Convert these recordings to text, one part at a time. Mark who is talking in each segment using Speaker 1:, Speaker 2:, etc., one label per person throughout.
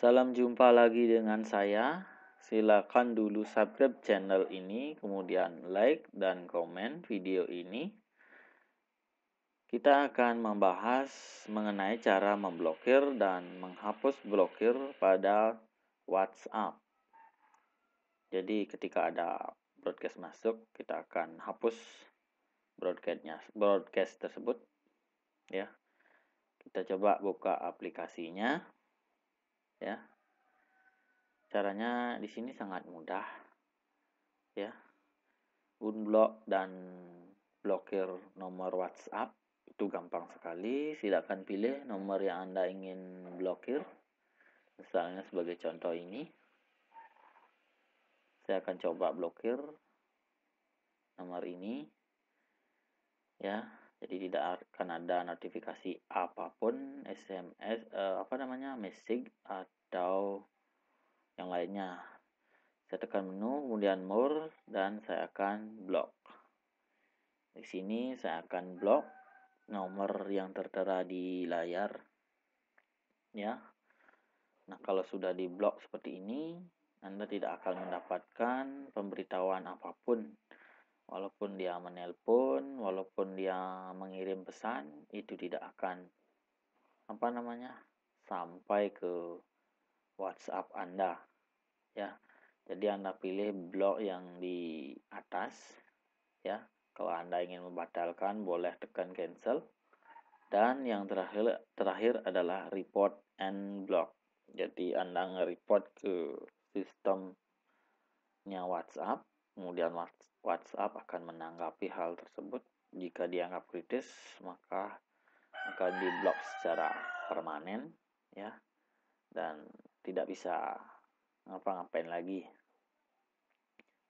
Speaker 1: Salam jumpa lagi dengan saya. Silakan dulu subscribe channel ini, kemudian like dan komen video ini. Kita akan membahas mengenai cara memblokir dan menghapus blokir pada WhatsApp. Jadi ketika ada broadcast masuk, kita akan hapus broadcastnya, broadcast tersebut. Ya, kita coba buka aplikasinya. Ya, caranya di sini sangat mudah. Ya, unblock dan blokir nomor WhatsApp itu gampang sekali. Silakan pilih nomor yang Anda ingin blokir. Misalnya sebagai contoh ini. Saya akan coba blokir nomor ini ya jadi tidak akan ada notifikasi apa pun SMS eh, apa namanya message atau yang lainnya. Saya tekan menu kemudian more dan saya akan blok di sini saya akan blok nomor yang tertera di layar ya. Nah kalau sudah diblok seperti ini anda tidak akan mendapatkan pemberitahuan apa pun. Walaupun dia menelpon, walaupun dia mengirim pesan, itu tidak akan apa namanya sampai ke WhatsApp Anda, ya. Jadi Anda pilih blok yang di atas, ya. Kalau Anda ingin membatalkan, boleh tekan cancel. Dan yang terakhir terakhir adalah report and block. Jadi Anda nge-report ke sistemnya WhatsApp, kemudian WhatsApp akan menanggapi hal tersebut. Jika dianggap kritis, maka akan diblok secara permanen ya dan tidak bisa ngapa-ngapain lagi.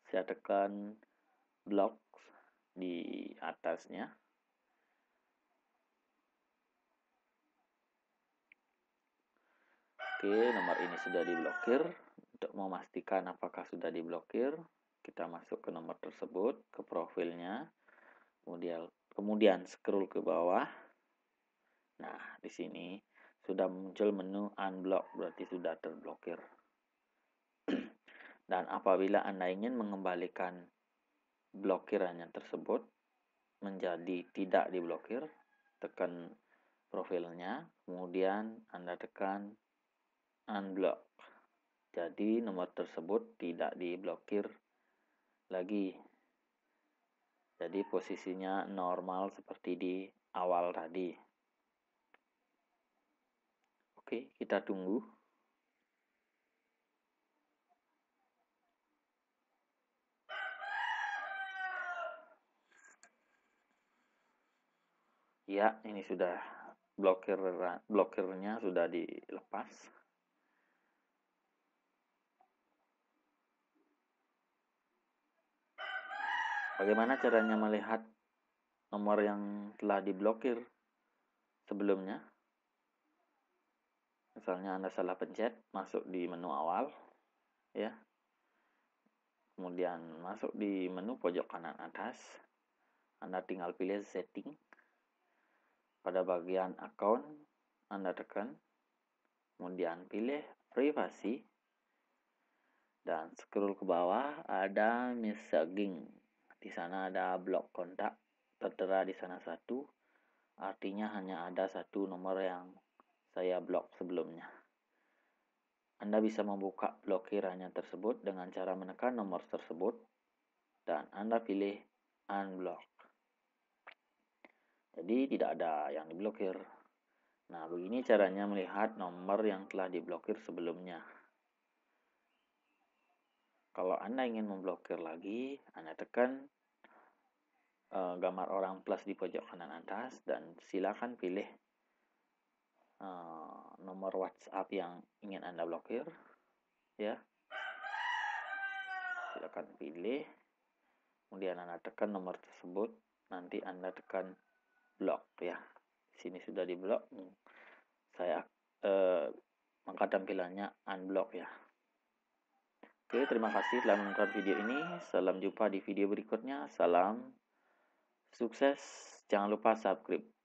Speaker 1: Saya tekan blok di atasnya. Oke, nomor ini sudah diblokir. Untuk memastikan apakah sudah diblokir, kita masuk ke nomor tersebut ke profilnya kemudian kemudian scroll ke bawah nah di sini sudah muncul menu unblock berarti sudah terblokir dan apabila anda ingin mengembalikan blokirannya tersebut menjadi tidak diblokir tekan profilnya kemudian anda tekan unblock jadi nomor tersebut tidak diblokir lagi. Jadi posisinya normal seperti di awal tadi. Oke, kita tunggu. Ya, ini sudah blokir blokirnya sudah dilepas. Bagaimana caranya melihat nomor yang telah diblokir sebelumnya? Misalnya Anda salah pencet, masuk di menu awal, ya. Kemudian masuk di menu pojok kanan atas. Anda tinggal pilih setting. Pada bagian account, Anda tekan. Kemudian pilih privasi. Dan scroll ke bawah ada messaging di sana ada blok kontak tertera di sana satu artinya hanya ada satu nomor yang saya blok sebelumnya. Anda bisa membuka blokirannya tersebut dengan cara menekan nomor tersebut dan Anda pilih unblock. Jadi tidak ada yang diblokir. Nah begini caranya melihat nomor yang telah diblokir sebelumnya. Kalau Anda ingin memblokir lagi, Anda tekan uh, gambar orang plus di pojok kanan atas dan silakan pilih uh, nomor WhatsApp yang ingin Anda blokir. Ya. Silakan pilih. Kemudian Anda tekan nomor tersebut, nanti Anda tekan blok ya. Di sini sudah di blok. Saya uh, maka tampilannya unblock ya. Oke, terima kasih telah menonton video ini. Salam jumpa di video berikutnya. Salam sukses. Jangan lupa subscribe.